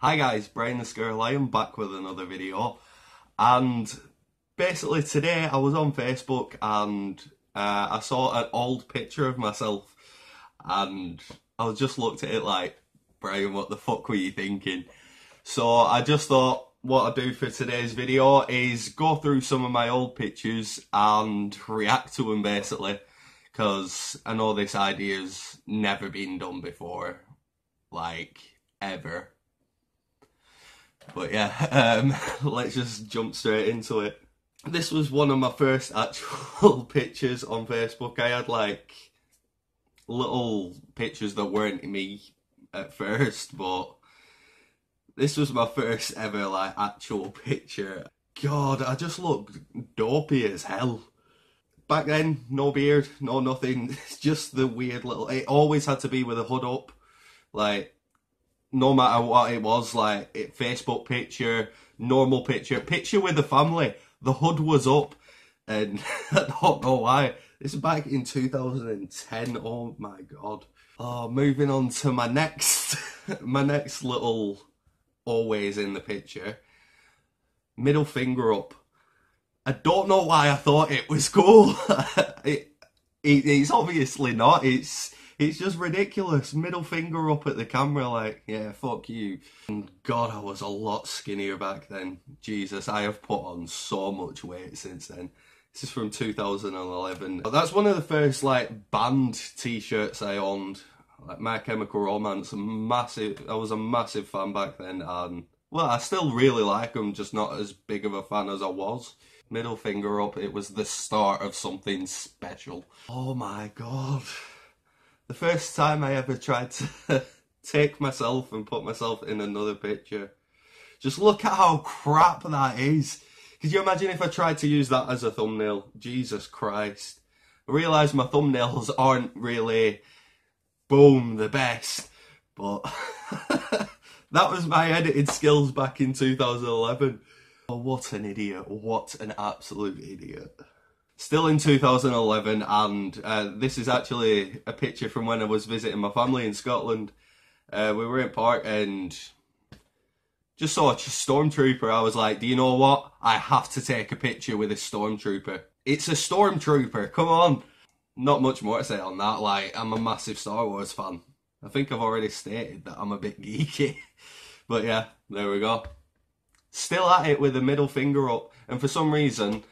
Hi guys, Brian the Scary Lion, I am back with another video and basically today I was on Facebook and uh, I saw an old picture of myself and I just looked at it like, Brian what the fuck were you thinking? So I just thought what I'll do for today's video is go through some of my old pictures and react to them basically because I know this idea's never been done before, like ever. But yeah, um, let's just jump straight into it. This was one of my first actual pictures on Facebook. I had like little pictures that weren't me at first, but this was my first ever like actual picture. God, I just looked dopey as hell. Back then, no beard, no nothing. It's just the weird little. It always had to be with a hood up, like no matter what it was, like it, Facebook picture, normal picture, picture with the family. The hood was up, and I don't know why. This is back in 2010. Oh my god. Oh, moving on to my next, my next little always in the picture. Middle finger up. I don't know why I thought it was cool. it, it, it's obviously not. It's it's just ridiculous. Middle finger up at the camera, like, yeah, fuck you. And God, I was a lot skinnier back then. Jesus, I have put on so much weight since then. This is from 2011. That's one of the first like band t-shirts I owned. Like My Chemical Romance, massive. I was a massive fan back then, and well, I still really like them, just not as big of a fan as I was. Middle finger up. It was the start of something special. Oh my god the first time I ever tried to take myself and put myself in another picture. Just look at how crap that is. Could you imagine if I tried to use that as a thumbnail? Jesus Christ. I realise my thumbnails aren't really, boom, the best. But that was my editing skills back in 2011. Oh, what an idiot. What an absolute idiot. Still in 2011, and uh, this is actually a picture from when I was visiting my family in Scotland. Uh, we were in park and just saw a stormtrooper. I was like, do you know what? I have to take a picture with a stormtrooper. It's a stormtrooper, come on. Not much more to say on that. Like, I'm a massive Star Wars fan. I think I've already stated that I'm a bit geeky. but yeah, there we go. Still at it with the middle finger up. And for some reason,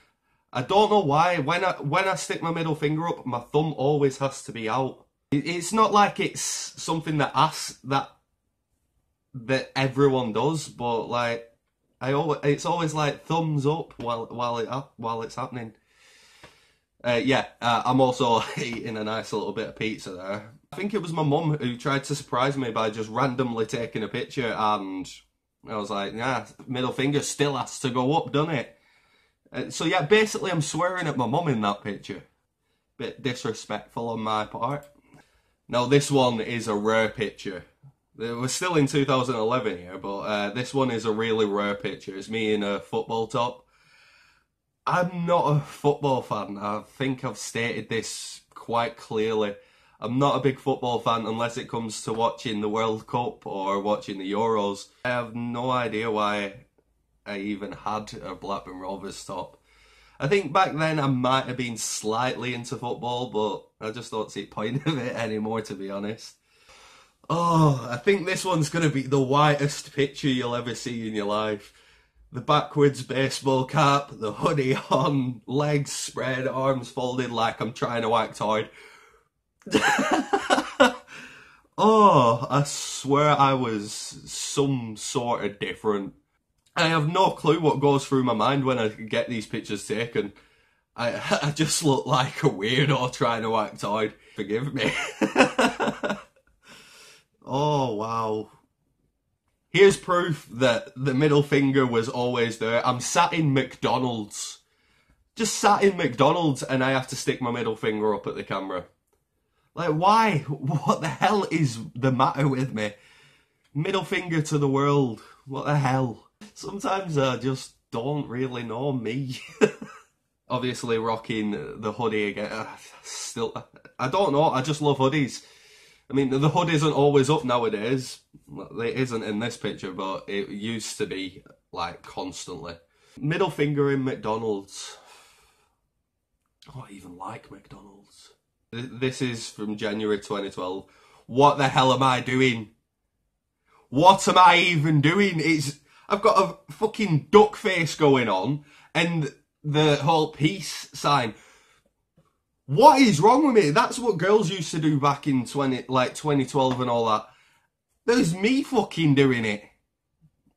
I don't know why. When I when I stick my middle finger up, my thumb always has to be out. It's not like it's something that us that that everyone does, but like I always, it's always like thumbs up while while it while it's happening. Uh, yeah, uh, I'm also eating a nice little bit of pizza there. I think it was my mum who tried to surprise me by just randomly taking a picture, and I was like, "Yeah, middle finger still has to go up, doesn't it?" Uh, so yeah, basically I'm swearing at my mum in that picture. Bit disrespectful on my part. Now this one is a rare picture. We're still in 2011 here, but uh, this one is a really rare picture. It's me in a football top. I'm not a football fan. I think I've stated this quite clearly. I'm not a big football fan unless it comes to watching the World Cup or watching the Euros. I have no idea why I even had a Blackburn Rovers top. I think back then I might have been slightly into football, but I just don't see point of it anymore, to be honest. Oh, I think this one's going to be the whitest picture you'll ever see in your life. The backwards baseball cap, the hoodie on, legs spread, arms folded like I'm trying to act hard. oh, I swear I was some sort of different. I have no clue what goes through my mind when I get these pictures taken. I I just look like a weirdo trying to act hard. Forgive me. oh wow. Here's proof that the middle finger was always there. I'm sat in McDonald's. Just sat in McDonald's and I have to stick my middle finger up at the camera. Like why? What the hell is the matter with me? Middle finger to the world. What the hell? Sometimes I just don't really know me. Obviously, rocking the hoodie again. Uh, still, I don't know. I just love hoodies. I mean, the hood isn't always up nowadays. It isn't in this picture, but it used to be like constantly. Middle finger in McDonald's. Oh, I even like McDonald's. This is from January 2012. What the hell am I doing? What am I even doing? It's I've got a fucking duck face going on and the whole peace sign. What is wrong with me? That's what girls used to do back in 20 like 2012 and all that. There's me fucking doing it.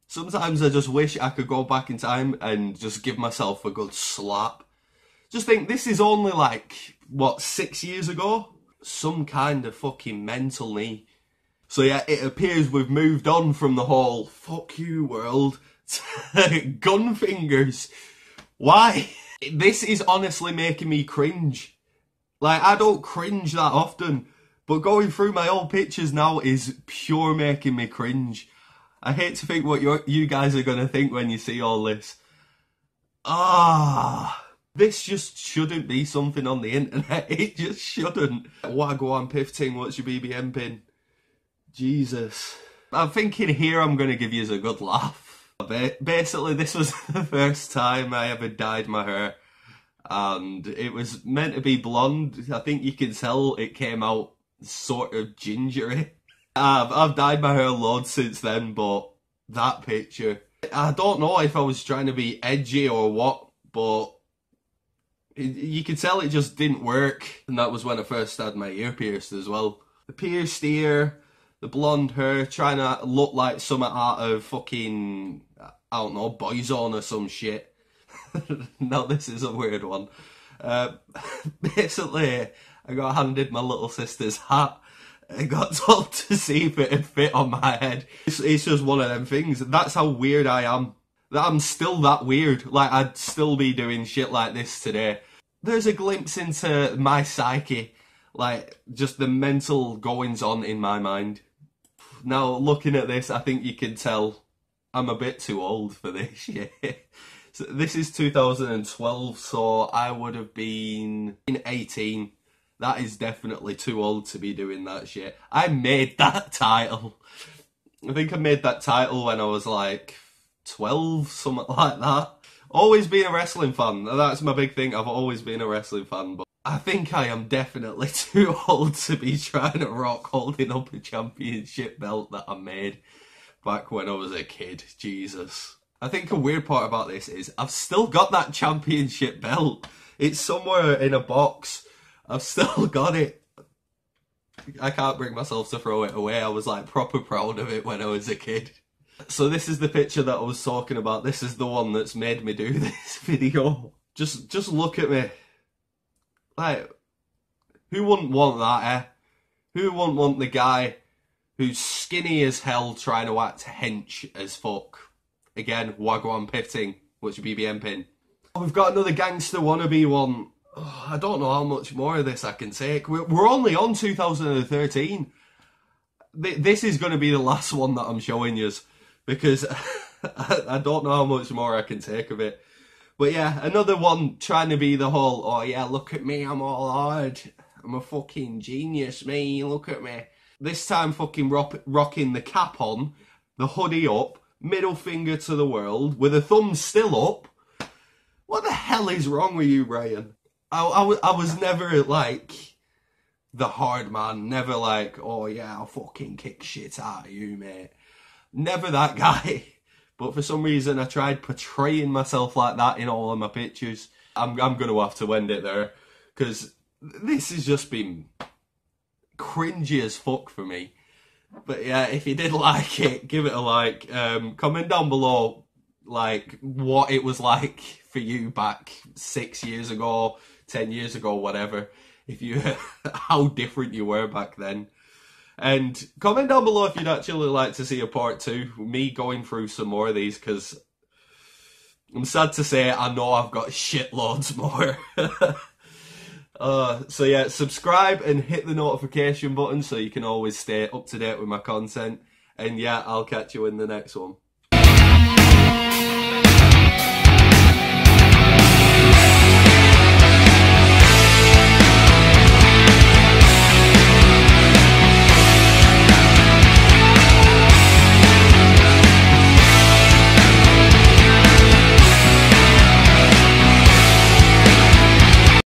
Sometimes I just wish I could go back in time and just give myself a good slap. Just think this is only like what, 6 years ago? Some kind of fucking mental knee. So yeah, it appears we've moved on from the whole fuck you world to gun fingers. Why? This is honestly making me cringe. Like, I don't cringe that often, but going through my old pictures now is pure making me cringe. I hate to think what you guys are going to think when you see all this. Ah, this just shouldn't be something on the internet. It just shouldn't. Wagwan Pifting, what's your BBM pin? Jesus. I'm thinking here I'm going to give you a good laugh. Basically, this was the first time I ever dyed my hair. And it was meant to be blonde. I think you can tell it came out sort of gingery. I've, I've dyed my hair loads since then, but that picture... I don't know if I was trying to be edgy or what, but you could tell it just didn't work. And that was when I first had my ear pierced as well. The pierced ear, the blonde hair, trying to look like something out of fucking, I don't know, Boyzone or some shit. no, this is a weird one. Uh, basically, I got handed my little sister's hat and got told to see if it fit on my head. It's, it's just one of them things. That's how weird I am. That I'm still that weird. Like, I'd still be doing shit like this today. There's a glimpse into my psyche. Like, just the mental goings on in my mind. Now, looking at this, I think you can tell I'm a bit too old for this Yeah, so this is 2012, so I would have been in 18. That is definitely too old to be doing that shit. I made that title. I think I made that title when I was like 12, something like that. Always been a wrestling fan. That's my big thing. I've always been a wrestling fan, but I think I am definitely too old to be trying to rock holding up a championship belt that I made back when I was a kid. Jesus. I think a weird part about this is I've still got that championship belt. It's somewhere in a box. I've still got it. I can't bring myself to throw it away. I was like proper proud of it when I was a kid. So this is the picture that I was talking about. This is the one that's made me do this video. Just just look at me. Like, who wouldn't want that, eh? Who wouldn't want the guy who's skinny as hell trying to act hench as fuck? Again, Wagwan Pifting. What's your BBM pin? Oh, we've got another gangster wannabe one. Oh, I don't know how much more of this I can take. We're, we're only on 2013. This is going to be the last one that I'm showing you because I don't know how much more I can take of it. But yeah, another one trying to be the whole, oh yeah, look at me, I'm all hard. I'm a fucking genius, me, look at me. This time fucking rock, rocking the cap on, the hoodie up, middle finger to the world, with a thumb still up. What the hell is wrong with you, Brian? I, I, I was never like the hard man, never like, oh yeah, I'll fucking kick shit out of you, mate. Never that guy. But for some reason, I tried portraying myself like that in all of my pictures. I'm, I'm going to have to end it there because this has just been cringy as fuck for me. But yeah, if you did like it, give it a like. Um, comment down below, like, what it was like for you back six years ago, ten years ago, whatever. If you, how different you were back then. And comment down below if you'd actually like to see a part two, me going through some more of these, because I'm sad to say I know I've got shitloads more. uh, so yeah, subscribe and hit the notification button so you can always stay up to date with my content. And yeah, I'll catch you in the next one.